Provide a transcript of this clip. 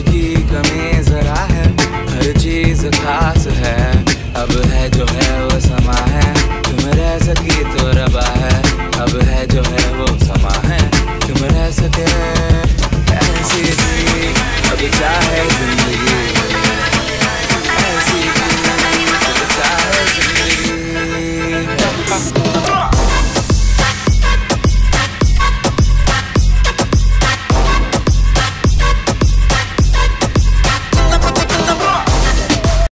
ज़िंदगी गमे जरा है, हर चीज़ खास है। अब है जो है वो समा है।